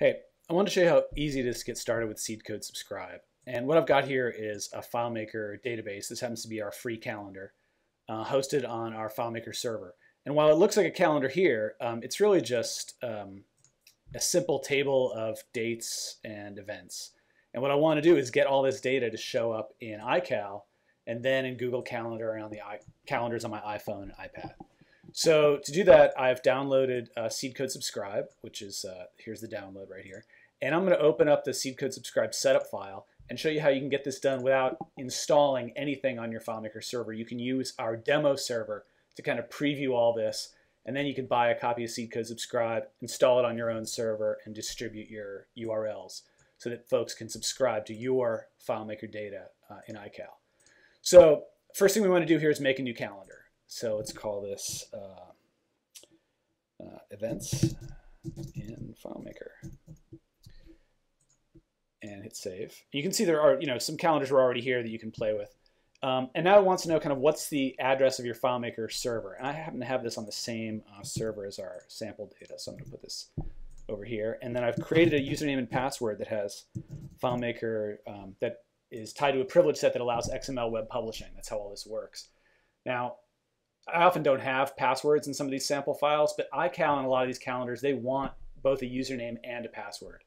Hey, I want to show you how easy it is to get started with Seedcode Subscribe. And what I've got here is a FileMaker database. This happens to be our free calendar uh, hosted on our FileMaker server. And while it looks like a calendar here, um, it's really just um, a simple table of dates and events. And what I want to do is get all this data to show up in iCal and then in Google Calendar and on the calendars on my iPhone and iPad. So to do that, I've downloaded uh, Seedcode Subscribe, which is, uh, here's the download right here. And I'm going to open up the Seedcode Subscribe setup file and show you how you can get this done without installing anything on your FileMaker server. You can use our demo server to kind of preview all this, and then you can buy a copy of Seedcode Subscribe, install it on your own server, and distribute your URLs so that folks can subscribe to your FileMaker data uh, in iCal. So first thing we want to do here is make a new calendar. So let's call this uh, uh, events in FileMaker. And hit save. You can see there are, you know, some calendars are already here that you can play with. Um, and now it wants to know kind of what's the address of your FileMaker server. And I happen to have this on the same uh, server as our sample data. So I'm going to put this over here. And then I've created a username and password that has FileMaker um, that is tied to a privilege set that allows XML web publishing. That's how all this works. Now, I often don't have passwords in some of these sample files, but iCal and a lot of these calendars, they want both a username and a password.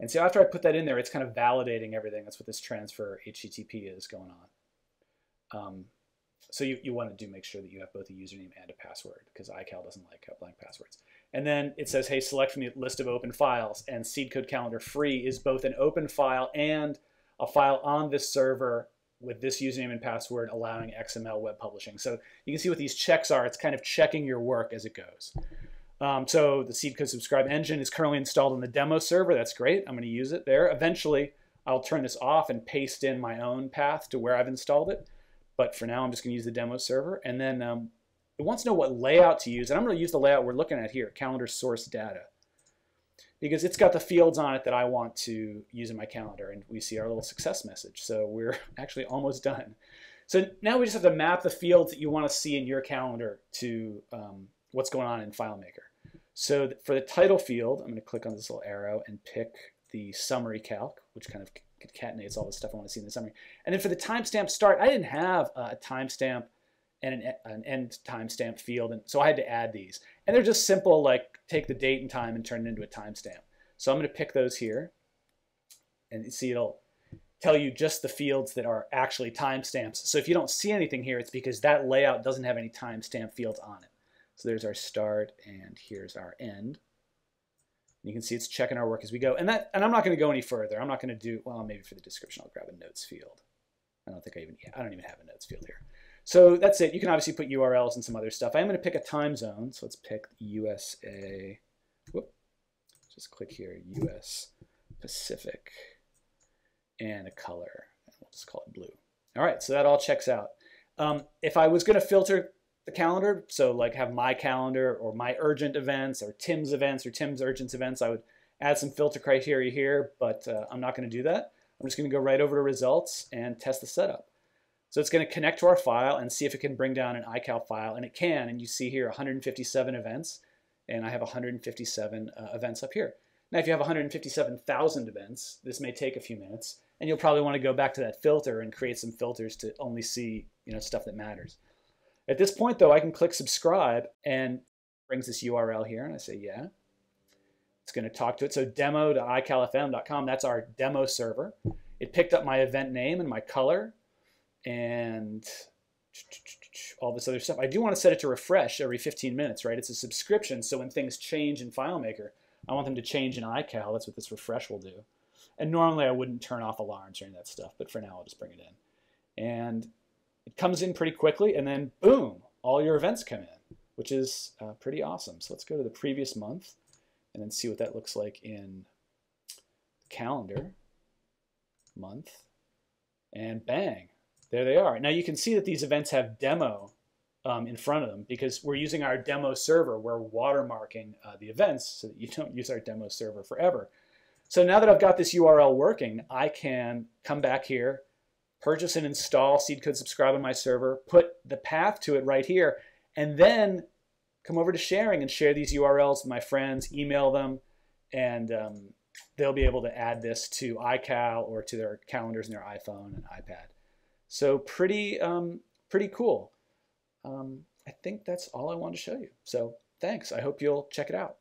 And so after I put that in there, it's kind of validating everything. That's what this transfer HTTP is going on. Um, so you, you want to do make sure that you have both a username and a password because iCal doesn't like blank passwords. And then it says, hey, select from the list of open files. And Seedcode Calendar Free is both an open file and a file on this server with this username and password allowing XML web publishing. So you can see what these checks are. It's kind of checking your work as it goes. Um, so the Seedcode Subscribe engine is currently installed on the demo server. That's great. I'm going to use it there. Eventually, I'll turn this off and paste in my own path to where I've installed it. But for now, I'm just going to use the demo server. And then um, it wants to know what layout to use. And I'm going to use the layout we're looking at here, calendar source data because it's got the fields on it that I want to use in my calendar. And we see our little success message. So we're actually almost done. So now we just have to map the fields that you want to see in your calendar to um, what's going on in FileMaker. So for the title field, I'm going to click on this little arrow and pick the summary calc, which kind of concatenates all the stuff I want to see in the summary. And then for the timestamp start, I didn't have a timestamp and an, an end timestamp field. And so I had to add these. And they're just simple, like take the date and time and turn it into a timestamp. So I'm going to pick those here. And see it'll tell you just the fields that are actually timestamps. So if you don't see anything here, it's because that layout doesn't have any timestamp fields on it. So there's our start and here's our end. You can see it's checking our work as we go. And that and I'm not going to go any further. I'm not going to do, well, maybe for the description, I'll grab a notes field. I don't think I even, yeah, I don't even have a notes field here. So that's it. You can obviously put URLs and some other stuff. I'm going to pick a time zone. So let's pick USA. Whoop. Just click here, US Pacific, and a color. We'll just call it blue. All right, so that all checks out. Um, if I was going to filter the calendar, so like have my calendar or my urgent events or Tim's events or Tim's urgent events, I would add some filter criteria here, but uh, I'm not going to do that. I'm just going to go right over to results and test the setup. So it's going to connect to our file and see if it can bring down an iCal file, and it can. And you see here 157 events, and I have 157 uh, events up here. Now, if you have 157,000 events, this may take a few minutes, and you'll probably want to go back to that filter and create some filters to only see you know stuff that matters. At this point, though, I can click subscribe, and brings this URL here, and I say yeah. It's going to talk to it. So demo.icalfm.com, that's our demo server. It picked up my event name and my color, and all this other stuff. I do want to set it to refresh every 15 minutes, right? It's a subscription, so when things change in FileMaker, I want them to change in iCal. That's what this refresh will do. And normally I wouldn't turn off alarms or any of that stuff, but for now I'll just bring it in. And it comes in pretty quickly, and then boom, all your events come in, which is uh, pretty awesome. So let's go to the previous month and then see what that looks like in calendar month. And bang, there they are. Now you can see that these events have demo um, in front of them because we're using our demo server. We're watermarking uh, the events so that you don't use our demo server forever. So now that I've got this URL working, I can come back here, purchase and install Seedcode Subscribe on my server, put the path to it right here, and then come over to sharing and share these URLs with my friends, email them, and um, they'll be able to add this to iCal or to their calendars in their iPhone and iPad. So pretty, um, pretty cool. Um, I think that's all I wanted to show you. So thanks. I hope you'll check it out.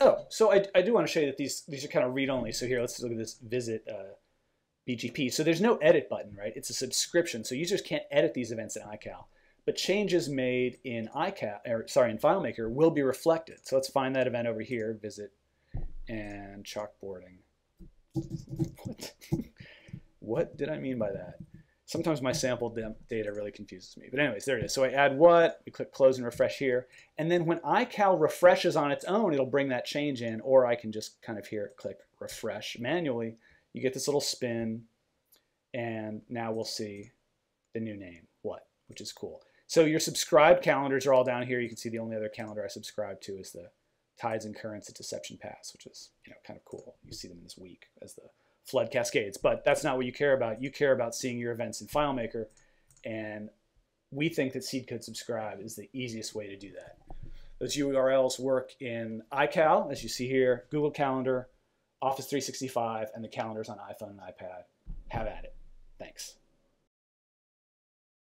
Oh, so I, I do want to show you that these these are kind of read-only. So here, let's look at this visit uh, BGP. So there's no edit button, right? It's a subscription. So users can't edit these events in iCal. But changes made in iCal, or sorry, in FileMaker will be reflected. So let's find that event over here, visit and chalkboarding. What? what did I mean by that? Sometimes my sample data really confuses me. But anyways, there it is. So I add what, we click close and refresh here. And then when iCal refreshes on its own, it'll bring that change in, or I can just kind of here click refresh manually. You get this little spin, and now we'll see the new name, what, which is cool. So your subscribed calendars are all down here. You can see the only other calendar I subscribe to is the Tides and Currents at Deception Pass, which is you know kind of cool. You see them this week as the flood cascades. But that's not what you care about. You care about seeing your events in FileMaker, and we think that Seed Code Subscribe is the easiest way to do that. Those URLs work in iCal, as you see here, Google Calendar, Office 365, and the calendars on iPhone and iPad. Have at it. Thanks.